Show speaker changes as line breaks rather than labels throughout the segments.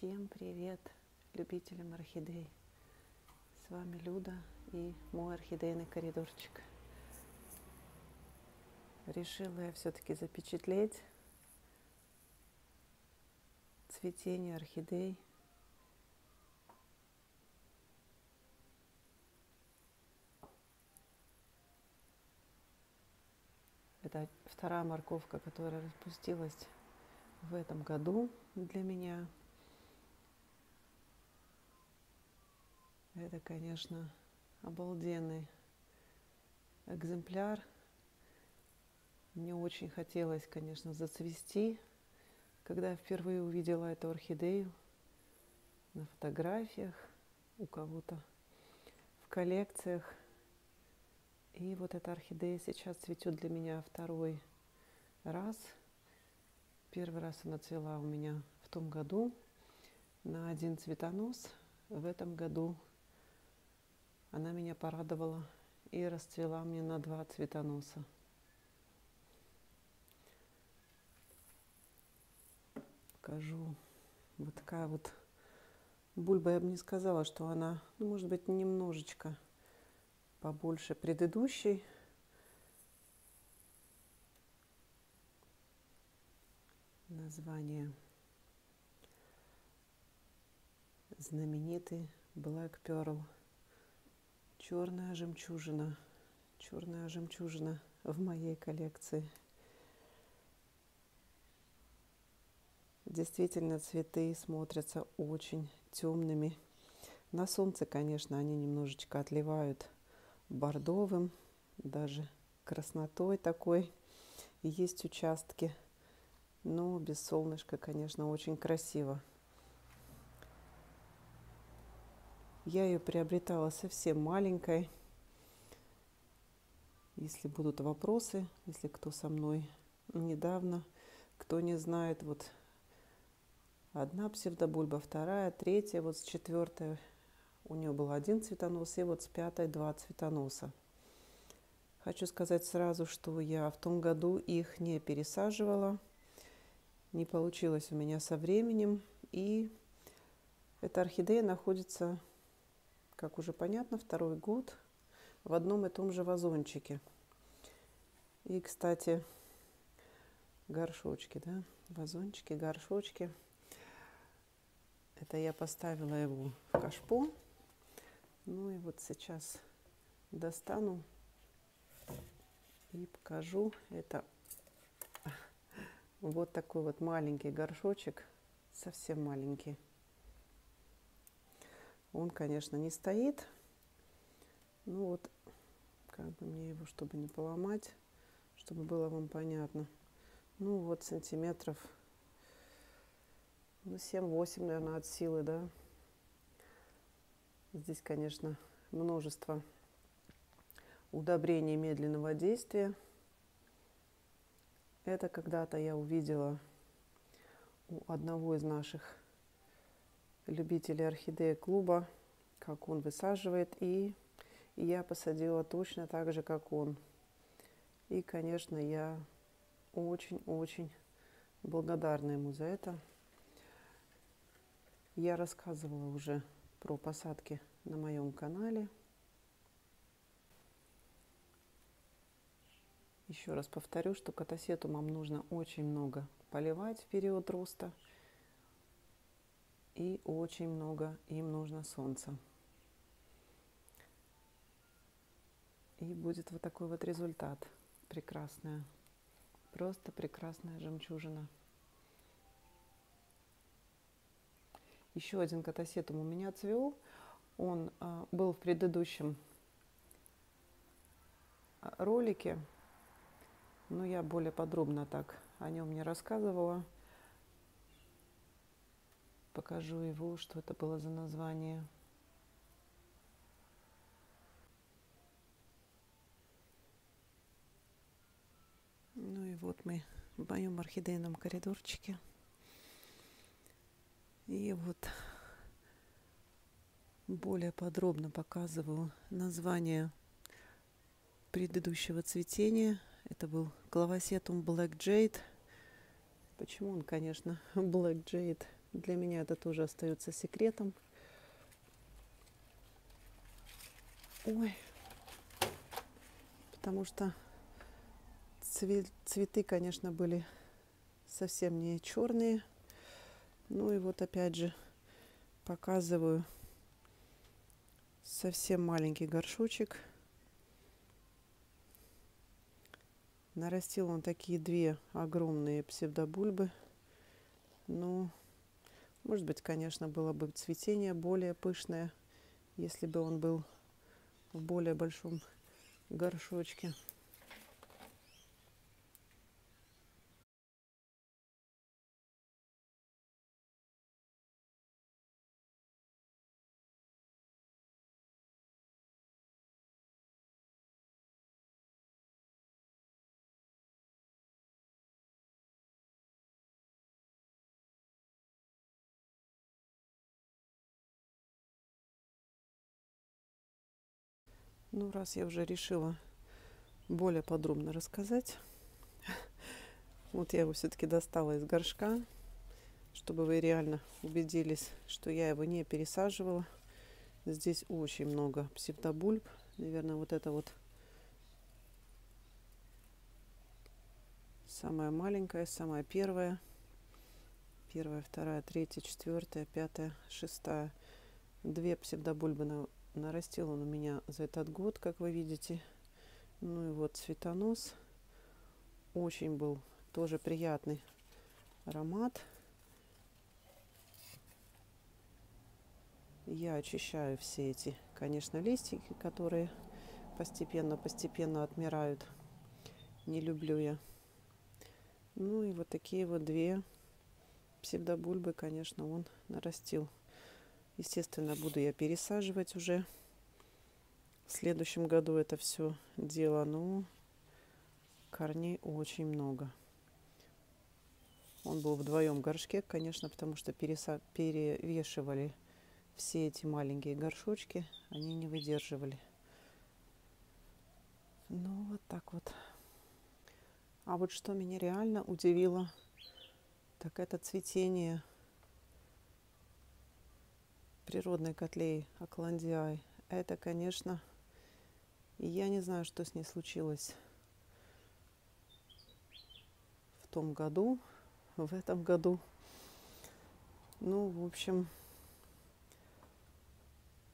Всем привет любителям орхидей. С вами Люда и мой орхидейный коридорчик. Решила я все-таки запечатлеть цветение орхидей. Это вторая морковка, которая распустилась в этом году для меня. Это, конечно, обалденный экземпляр. Мне очень хотелось, конечно, зацвести. Когда я впервые увидела эту орхидею на фотографиях у кого-то в коллекциях. И вот эта орхидея сейчас цветет для меня второй раз – Первый раз она цвела у меня в том году на один цветонос. В этом году она меня порадовала и расцвела мне на два цветоноса. Покажу. Вот такая вот бульба. Я бы не сказала, что она, ну, может быть, немножечко побольше предыдущей. название. Знаменитый Black Pearl. Черная жемчужина. Черная жемчужина в моей коллекции. Действительно, цветы смотрятся очень темными. На солнце, конечно, они немножечко отливают бордовым, даже краснотой такой. Есть участки – но без солнышка, конечно, очень красиво. Я ее приобретала совсем маленькой. Если будут вопросы, если кто со мной недавно, кто не знает, вот одна псевдобульба, вторая, третья, вот с четвертой у нее был один цветонос, и вот с пятой два цветоноса. Хочу сказать сразу, что я в том году их не пересаживала – не получилось у меня со временем. И эта орхидея находится, как уже понятно, второй год в одном и том же вазончике. И, кстати, горшочки, да, вазончики, горшочки. Это я поставила его в кашпо. Ну и вот сейчас достану и покажу. Это вот такой вот маленький горшочек, совсем маленький. Он, конечно, не стоит. Ну вот, как бы мне его, чтобы не поломать, чтобы было вам понятно. Ну вот сантиметров, ну 7-8, наверное, от силы, да. Здесь, конечно, множество удобрений медленного действия – это когда-то я увидела у одного из наших любителей орхидеи клуба, как он высаживает, и, я посадила точно так же, как он. И, конечно, я очень-очень благодарна ему за это. Я рассказывала уже про посадки на моем канале – Еще раз повторю, что катасетумам нужно очень много поливать в период роста. И очень много им нужно солнца. И будет вот такой вот результат. Прекрасная. Просто прекрасная жемчужина. Еще один катасетум у меня цвел. Он а, был в предыдущем а, ролике ну, я более подробно так о нем не рассказывала. Покажу его, что это было за название. Ну и вот мы в моем орхидейном коридорчике. И вот более подробно показываю название предыдущего цветения – это был Клавасетум Black Jade. Почему он, конечно, Black Jade? Для меня это тоже остается секретом. Ой, потому что цветы, конечно, были совсем не черные. Ну и вот опять же показываю совсем маленький горшочек. Нарастил он такие две огромные псевдобульбы. Ну, может быть, конечно, было бы цветение более пышное, если бы он был в более большом горшочке. Ну, раз я уже решила более подробно рассказать, вот я его все-таки достала из горшка, чтобы вы реально убедились, что я его не пересаживала. Здесь очень много псевдобульб. Наверное, вот это вот самая маленькая, самая первая. Первая, вторая, третья, четвертая, пятая, шестая. Две псевдобульбы на нарастил он у меня за этот год, как вы видите. Ну и вот цветонос. Очень был тоже приятный аромат. Я очищаю все эти, конечно, листики, которые постепенно-постепенно отмирают. Не люблю я. Ну и вот такие вот две псевдобульбы, конечно, он нарастил. Естественно, буду я пересаживать уже в следующем году это все дело. Но корней очень много. Он был вдвоем горшке, конечно, потому что переса... перевешивали все эти маленькие горшочки. Они не выдерживали. Ну, вот так вот. А вот что меня реально удивило, так это цветение природной котлей Акландиай. Это, конечно, я не знаю, что с ней случилось в том году, в этом году. Ну, в общем,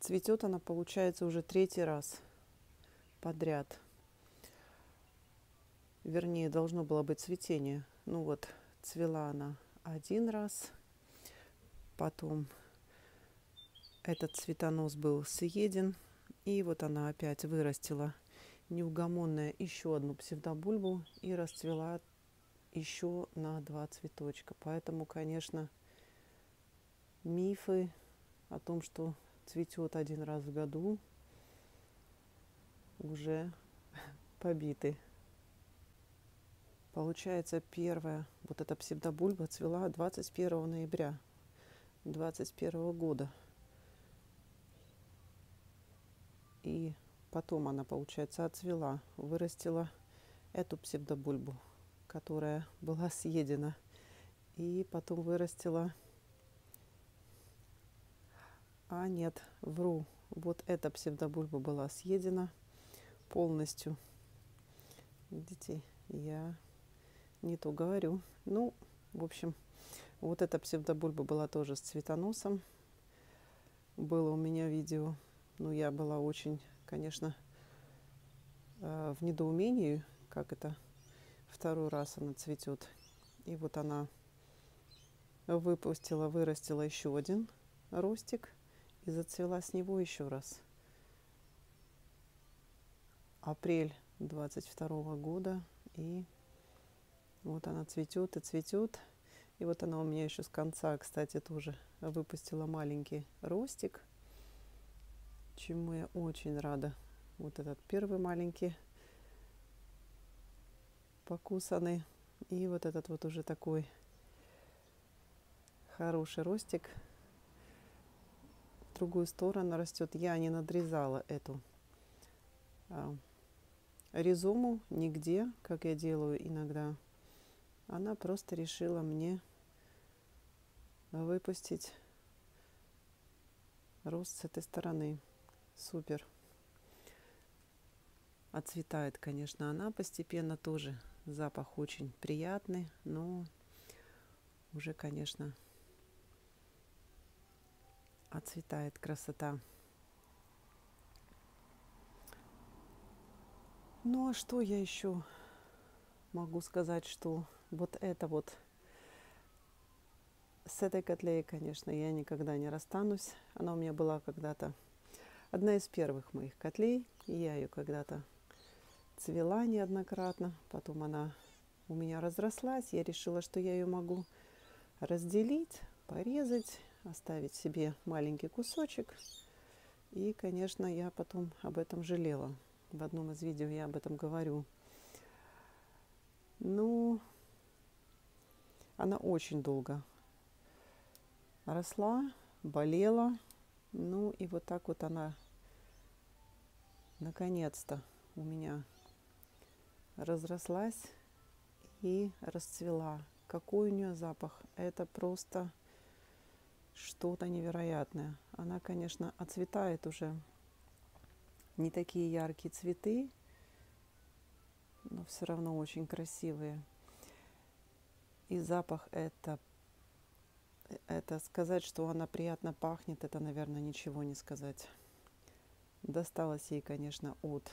цветет она, получается, уже третий раз подряд. Вернее, должно было быть цветение. Ну вот, цвела она один раз, потом этот цветонос был съеден. И вот она опять вырастила неугомонная еще одну псевдобульбу и расцвела еще на два цветочка. Поэтому, конечно, мифы о том, что цветет один раз в году, уже побиты. Получается, первая вот эта псевдобульба цвела 21 ноября 2021 года. И потом она, получается, отцвела, вырастила эту псевдобульбу, которая была съедена. И потом вырастила... А нет, вру. Вот эта псевдобульба была съедена полностью. Видите, я не то говорю. Ну, в общем, вот эта псевдобульба была тоже с цветоносом. Было у меня видео ну, я была очень, конечно, э, в недоумении, как это второй раз она цветет. И вот она выпустила, вырастила еще один ростик и зацвела с него еще раз. Апрель 22 года. И вот она цветет и цветет. И вот она у меня еще с конца, кстати, тоже выпустила маленький ростик чему я очень рада. Вот этот первый маленький покусанный. И вот этот вот уже такой хороший ростик. В другую сторону растет. Я не надрезала эту а, ризому нигде, как я делаю иногда. Она просто решила мне выпустить рост с этой стороны. Супер. Отцветает, конечно, она постепенно тоже. Запах очень приятный, но уже, конечно, отцветает красота. Ну а что я еще могу сказать, что вот это вот с этой котлеей, конечно, я никогда не расстанусь. Она у меня была когда-то одна из первых моих котлей. Я ее когда-то цвела неоднократно. Потом она у меня разрослась. Я решила, что я ее могу разделить, порезать, оставить себе маленький кусочек. И, конечно, я потом об этом жалела в одном из видео я об этом говорю. Ну, она очень долго росла, болела. Ну и вот так вот она наконец-то у меня разрослась и расцвела. Какой у нее запах? Это просто что-то невероятное. Она, конечно, отцветает уже не такие яркие цветы, но все равно очень красивые. И запах это, это сказать, что она приятно пахнет, это, наверное, ничего не сказать. Досталось ей, конечно, от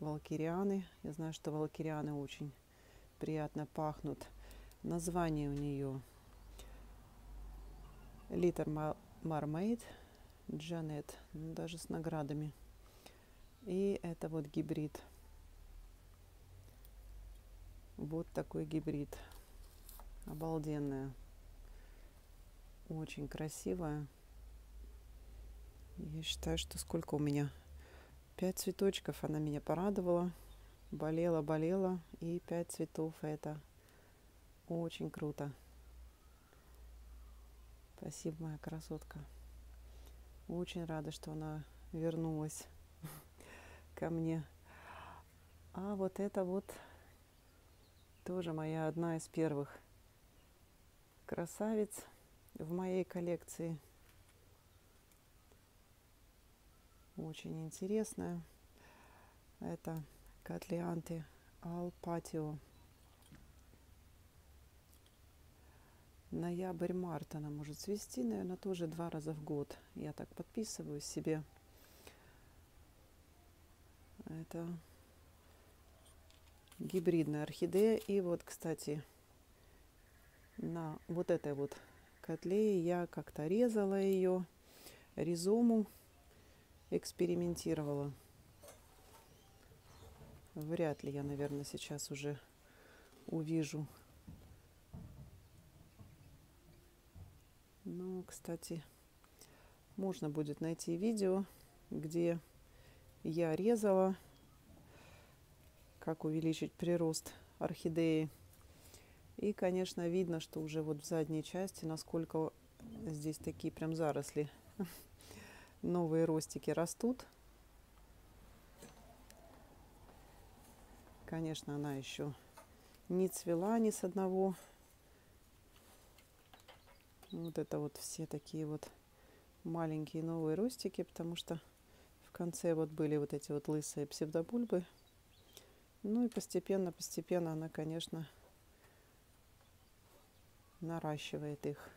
валкирианы. Я знаю, что валкирианы очень приятно пахнут. Название у нее Литр Мармейд Джанет, даже с наградами. И это вот гибрид. Вот такой гибрид. Обалденная. Очень красивая. Я считаю, что сколько у меня? Пять цветочков она меня порадовала. Болела, болела. И пять цветов это очень круто. Спасибо, моя красотка. Очень рада, что она вернулась ко мне. А вот это вот тоже моя одна из первых красавиц в моей коллекции. Очень интересная. Это Катлианти Алпатио. Ноябрь-март она может цвести, наверное, тоже два раза в год. Я так подписываю себе это гибридная орхидея. И вот, кстати, на вот этой вот котлее я как-то резала ее, ризому экспериментировала. Вряд ли я, наверное, сейчас уже увижу. Ну, кстати, можно будет найти видео, где я резала, как увеличить прирост орхидеи. И, конечно, видно, что уже вот в задней части, насколько здесь такие прям заросли, новые ростики растут. Конечно, она еще не цвела ни с одного. Вот это вот все такие вот маленькие новые ростики, потому что конце вот были вот эти вот лысые псевдобульбы. Ну и постепенно, постепенно она, конечно, наращивает их.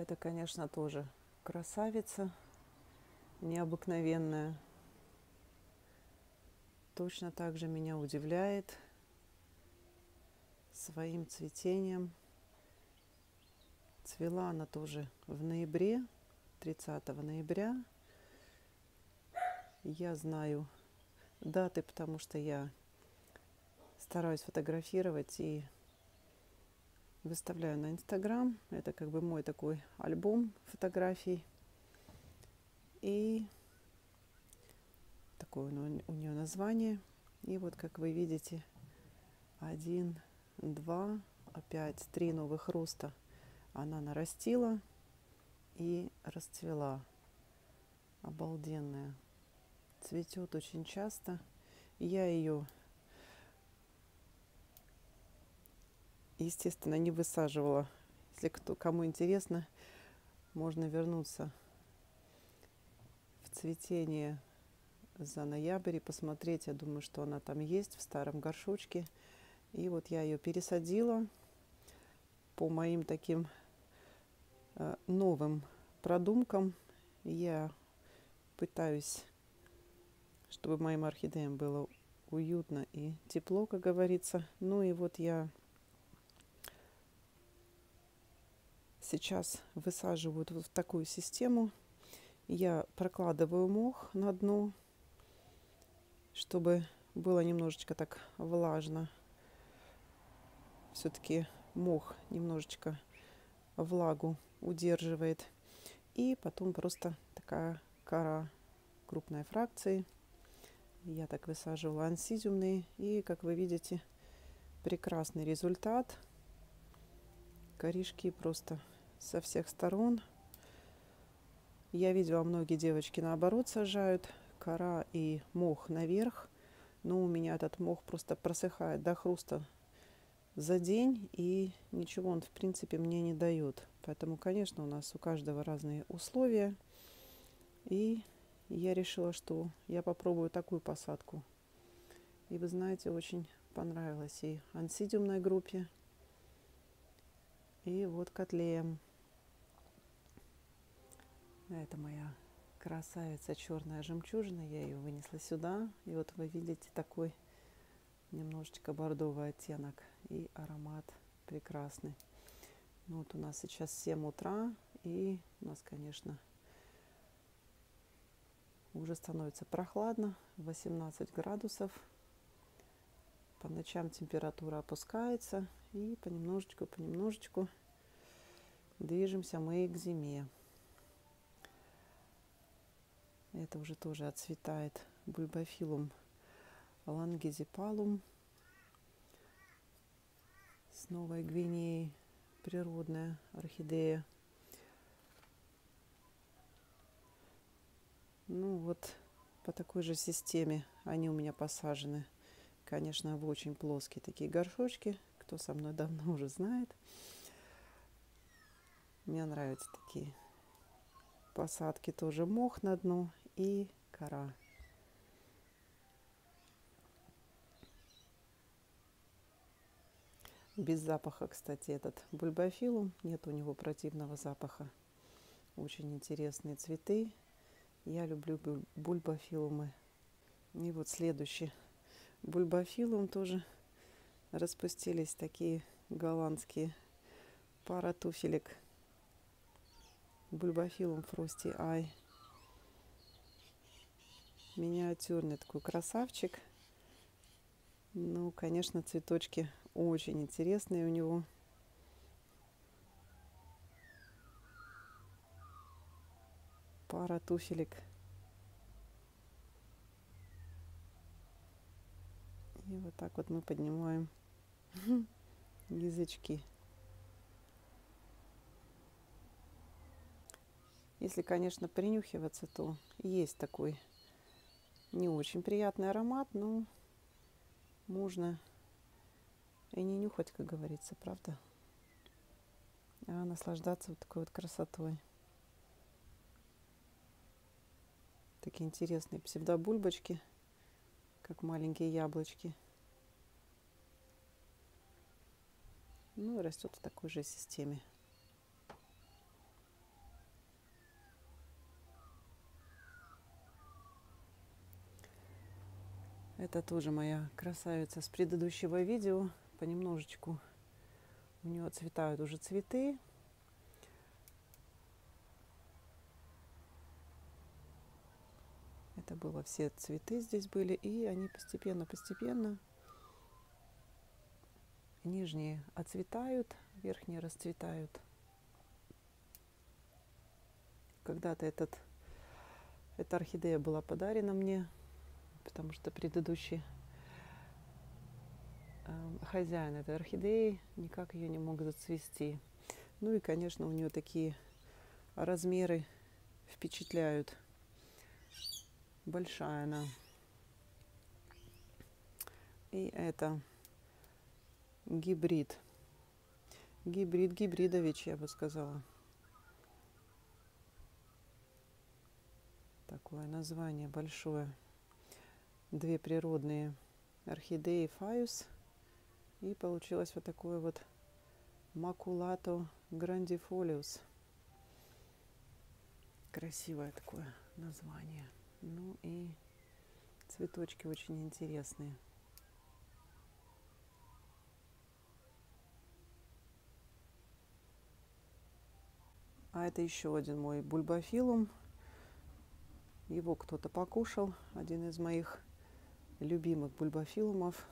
Это, конечно, тоже красавица, необыкновенная. Точно так же меня удивляет – своим цветением. Цвела она тоже в ноябре, 30 ноября. Я знаю даты, потому что я стараюсь фотографировать и выставляю на Инстаграм. Это как бы мой такой альбом фотографий. И такое у нее название. И вот, как вы видите, один, два, опять три новых роста она нарастила и расцвела. Обалденная. цветет очень часто. Я ее, естественно, не высаживала. Если кто, кому интересно, можно вернуться в цветение за ноябрь и посмотреть. Я думаю, что она там есть в старом горшочке. И вот я ее пересадила по моим таким э, новым продумкам. Я пытаюсь, чтобы моим орхидеям было уютно и тепло, как говорится. Ну и вот я сейчас высаживаю вот в такую систему. Я прокладываю мох на дно, чтобы было немножечко так влажно. Все-таки мох немножечко влагу удерживает. И потом просто такая кора крупной фракции. Я так высаживала ансизиумные. И, как вы видите, прекрасный результат. Корешки просто со всех сторон. Я видела, многие девочки наоборот сажают кора и мох наверх. Но у меня этот мох просто просыхает до хруста за день, и ничего он, в принципе, мне не дает. Поэтому, конечно, у нас у каждого разные условия. И я решила, что я попробую такую посадку. И вы знаете, очень понравилось и ансидиумной группе, и вот котлеем. Это моя красавица черная жемчужина. Я ее вынесла сюда. И вот вы видите такой немножечко бордовый оттенок и аромат прекрасный. Ну, вот у нас сейчас 7 утра, и у нас, конечно, уже становится прохладно, 18 градусов. По ночам температура опускается, и понемножечку, понемножечку движемся мы к зиме. Это уже тоже отцветает бульбофилум лангизипалум с Новой Гвинеи, природная орхидея. Ну вот по такой же системе они у меня посажены. Конечно, в очень плоские такие горшочки. Кто со мной давно уже знает. Мне нравятся такие посадки. Тоже мох на дно и кора. Без запаха, кстати, этот бульбофилум. Нет у него противного запаха. Очень интересные цветы. Я люблю бульбофилумы. И вот следующий бульбофилум тоже распустились такие голландские пара туфелек. Бульбофилум Фрости Ай. Миниатюрный такой красавчик. Ну, конечно, цветочки очень интересные у него. Пара туфелек. И вот так вот мы поднимаем язычки. Если, конечно, принюхиваться, то есть такой не очень приятный аромат, но можно и не нюхать, как говорится, правда? А наслаждаться вот такой вот красотой. Такие интересные псевдобульбочки, как маленькие яблочки. Ну и растет в такой же системе. Это тоже моя красавица с предыдущего видео понемножечку у нее цветают уже цветы. Это было все цветы здесь были, и они постепенно-постепенно нижние отцветают, верхние расцветают. Когда-то этот, эта орхидея была подарена мне, потому что предыдущий Эм, хозяин этой орхидеи никак ее не мог зацвести. Ну и, конечно, у нее такие размеры впечатляют. Большая она. И это гибрид. Гибрид гибридович, я бы сказала. Такое название большое. Две природные орхидеи фаюс. И получилось вот такое вот макулато грандифолиус. Красивое такое название. Ну и цветочки очень интересные. А это еще один мой бульбофилум. Его кто-то покушал. Один из моих любимых бульбофилумов.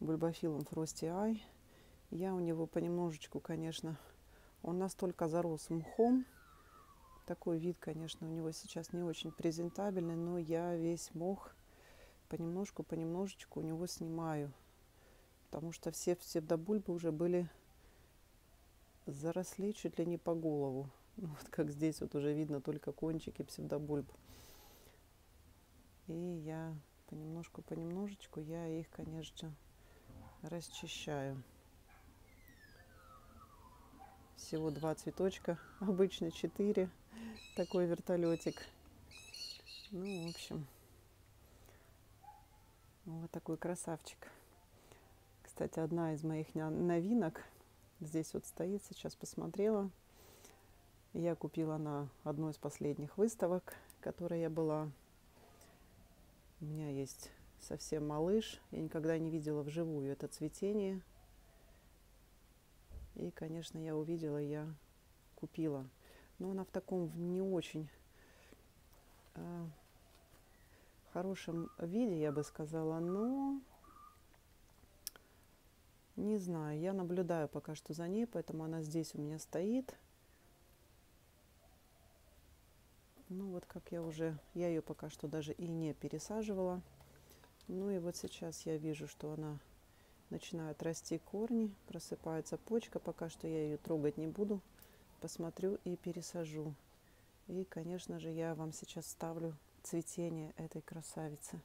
Бульбофилум Eye. Я у него понемножечку, конечно, он настолько зарос мхом. Такой вид, конечно, у него сейчас не очень презентабельный, но я весь мох понемножку, понемножечку у него снимаю. Потому что все псевдобульбы уже были заросли чуть ли не по голову. Ну, вот как здесь вот уже видно только кончики псевдобульб. И я понемножку, понемножечку я их, конечно, расчищаю. Всего два цветочка, обычно четыре. Такой вертолетик. Ну, в общем, вот такой красавчик. Кстати, одна из моих новинок – Здесь вот стоит, сейчас посмотрела. Я купила на одной из последних выставок, которой я была. У меня есть совсем малыш. Я никогда не видела вживую это цветение. И, конечно, я увидела, я купила. Но она в таком не очень э, хорошем виде, я бы сказала. Но не знаю, я наблюдаю пока что за ней, поэтому она здесь у меня стоит. Ну вот как я уже, я ее пока что даже и не пересаживала. Ну и вот сейчас я вижу, что она начинает расти корни, просыпается почка. Пока что я ее трогать не буду. Посмотрю и пересажу. И, конечно же, я вам сейчас ставлю цветение этой красавицы.